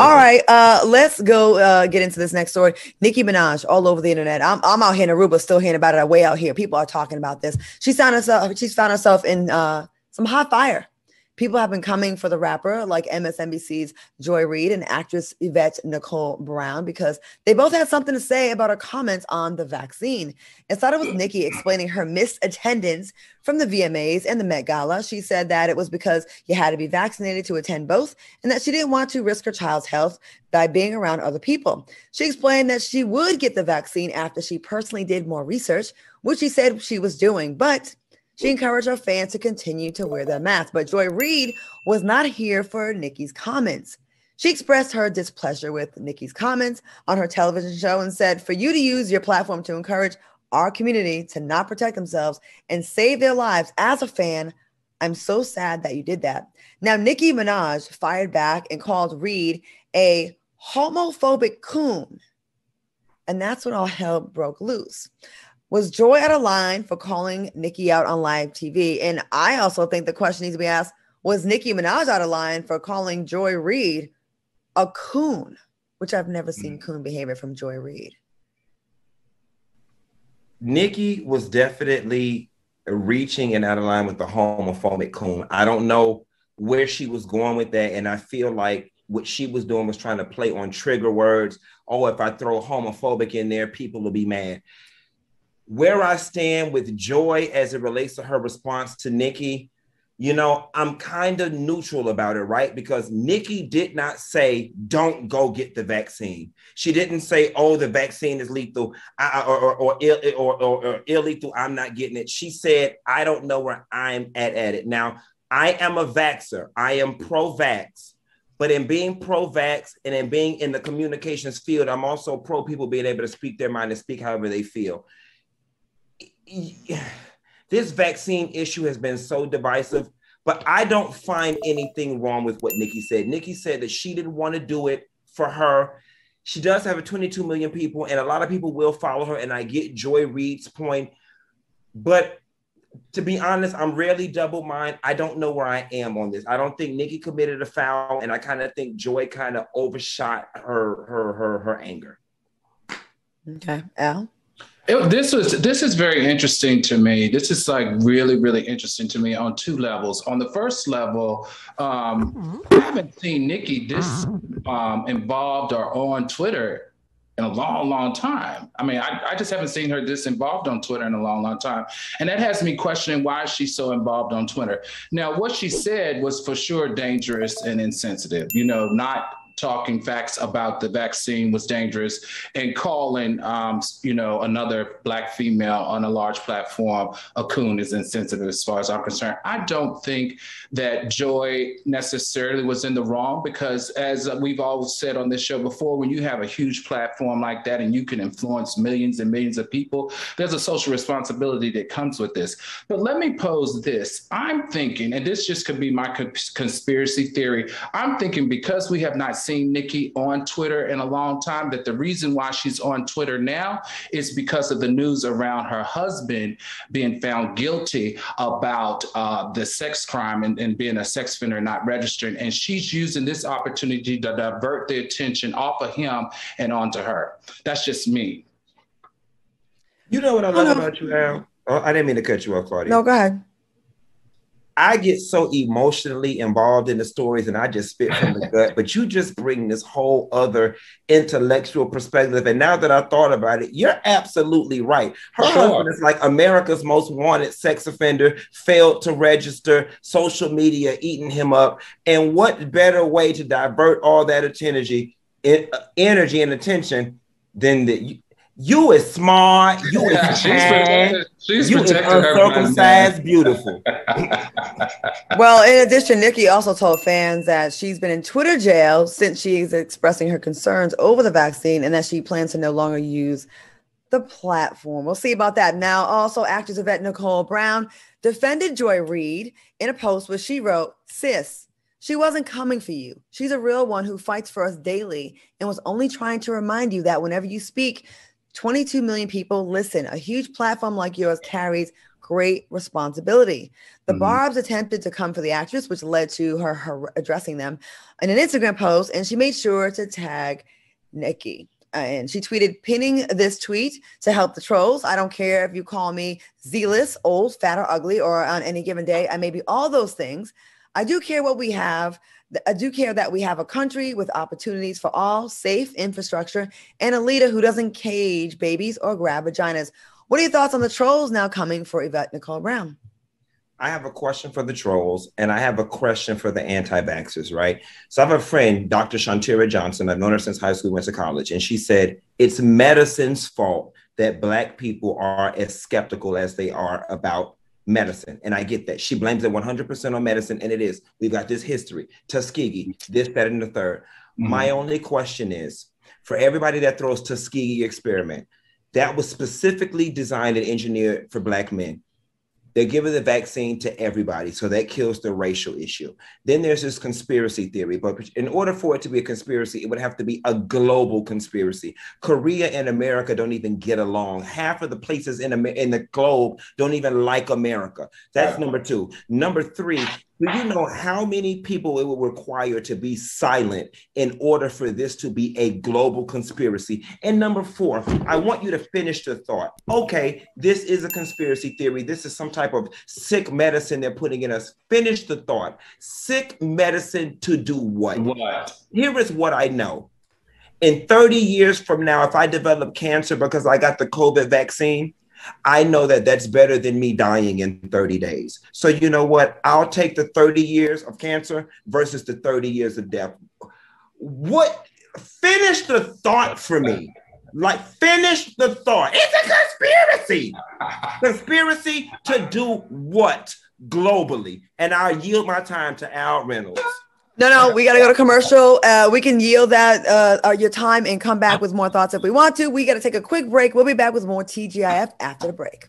all right, uh, let's go uh, get into this next story. Nicki Minaj all over the internet. I'm, I'm out here in Aruba, still hearing about it. Way out here, people are talking about this. She's found herself. She's found herself in uh, some hot fire people have been coming for the rapper like MSNBC's Joy Reid and actress Yvette Nicole Brown because they both had something to say about her comments on the vaccine. It started with Nicki explaining her missed attendance from the VMAs and the Met Gala. She said that it was because you had to be vaccinated to attend both and that she didn't want to risk her child's health by being around other people. She explained that she would get the vaccine after she personally did more research, which she said she was doing, but she encouraged her fans to continue to wear their masks, but Joy Reid was not here for Nicki's comments. She expressed her displeasure with Nicki's comments on her television show and said, For you to use your platform to encourage our community to not protect themselves and save their lives as a fan, I'm so sad that you did that. Now, Nicki Minaj fired back and called Reid a homophobic coon. And that's when all hell broke loose. Was Joy out of line for calling Nicki out on live TV? And I also think the question needs to be asked was Nicki Minaj out of line for calling Joy Reid a coon, which I've never seen mm. coon behavior from Joy Reid. Nicki was definitely reaching and out of line with the homophobic coon. I don't know where she was going with that. And I feel like what she was doing was trying to play on trigger words. Oh, if I throw homophobic in there, people will be mad where I stand with Joy as it relates to her response to Nicki, you know, I'm kind of neutral about it, right? Because Nicki did not say, don't go get the vaccine. She didn't say, oh, the vaccine is lethal or, or, or, or, or illegal. I'm not getting it. She said, I don't know where I'm at at it. Now, I am a vaxer. I am pro vax. But in being pro vax and in being in the communications field, I'm also pro people being able to speak their mind and speak however they feel this vaccine issue has been so divisive, but I don't find anything wrong with what Nicki said. Nicki said that she didn't want to do it for her. She does have a 22 million people, and a lot of people will follow her. And I get Joy Reid's point, but to be honest, I'm rarely double mind. I don't know where I am on this. I don't think Nicki committed a foul, and I kind of think Joy kind of overshot her her her her anger. Okay, Al. It, this was this is very interesting to me. This is like really really interesting to me on two levels. On the first level, um, I haven't seen Nicki this um, involved or on Twitter in a long, long time. I mean, I, I, just haven't seen her this involved on Twitter in a long, long time. And that has me questioning why she's so involved on Twitter. Now, what she said was for sure dangerous and insensitive, you know, not talking facts about the vaccine was dangerous and calling, um, you know, another black female on a large platform a coon is insensitive as far as I'm concerned. I don't think that Joy necessarily was in the wrong because, as we've always said on this show before, when you have a huge platform like that and you can influence millions and millions of people, there's a social responsibility that comes with this. But let me pose this: I'm thinking, and this just could be my conspiracy theory. I'm thinking because we have not seen Nicki on Twitter in a long time that the reason why she's on Twitter now is because of the news around her husband being found guilty about uh, the sex crime and, and being a sex offender not registering. And she's using this opportunity to divert the attention off of him and onto her. That's just me. You know what I love about you, Al? Oh, I didn't mean to cut you off, Claudia. No, go ahead. I get so emotionally involved in the stories and I just spit from the gut, but you just bring this whole other intellectual perspective. And now that I thought about it, you're absolutely right. Her sure. husband is like America's most wanted sex offender, failed to register, social media eating him up. And what better way to divert all that energy, energy and attention than that you is smart. You is kind. She's you is uncircumcised, beautiful. well, in addition, Nicki also told fans that she's been in Twitter jail since she's expressing her concerns over the vaccine and that she plans to no longer use the platform. We'll see about that. Now, also, actress Yvette Nicole Brown defended Joy Reid in a post where she wrote, Sis, she wasn't coming for you. She's a real one who fights for us daily and was only trying to remind you that whenever you speak, 22 million people listen. A huge platform like yours carries great responsibility. The mm-hmm. Barbs attempted to come for the actress, which led to her, her addressing them in an Instagram post, and she made sure to tag Nicki. Uh, and she tweeted, pinning this tweet to help the trolls. I don't care if you call me zealous, old, fat, or ugly, or on any given day. I may be all those things. I do care what we have. I do care that we have a country with opportunities for all, safe infrastructure, and a leader who doesn't cage babies or grab vaginas. What are your thoughts on the trolls now coming for Yvette Nicole Brown? I have a question for the trolls and I have a question for the anti vaxxers, right? So I have a friend, Dr. Shantira Johnson. I've known her since high school, went to college, and she said it's medicine's fault that Black people are as skeptical as they are about medicine. And I get that. She blames it 100% on medicine, and it is. We've got this history, Tuskegee, this, that, and the 3rd mm-hmm. My only question is for everybody that throws Tuskegee experiment, that was specifically designed and engineered for Black men they're giving the vaccine to everybody, so that kills the racial issue. Then there's this conspiracy theory, but in order for it to be a conspiracy, it would have to be a global conspiracy. Korea and America don't even get along. Half of the places in, in the globe don't even like America. That's number two. Number three, do you know how many people it would require to be silent in order for this to be a global conspiracy? And number four, I want you to finish the thought. Okay, this is a conspiracy theory. This is some type of sick medicine they're putting in us. Finish the thought. Sick medicine to do what? What? Here is what I know. In 30 years from now, if I develop cancer because I got the COVID vaccine, I know that that's better than me dying in 30 days. So, you know what? I'll take the 30 years of cancer versus the 30 years of death. What? Finish the thought for me. Like, finish the thought. It's a conspiracy. conspiracy to do what globally? And I'll yield my time to Al Reynolds. No, no, we got to go to commercial. Uh, we can yield that uh, your time and come back with more thoughts if we want to. We got to take a quick break. We'll be back with more TGIF after the break.